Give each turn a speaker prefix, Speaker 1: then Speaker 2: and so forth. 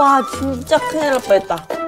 Speaker 1: 와 진짜 큰일 날 뻔했다.